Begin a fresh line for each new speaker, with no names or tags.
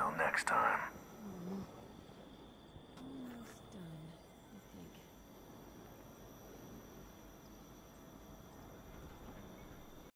Until next time.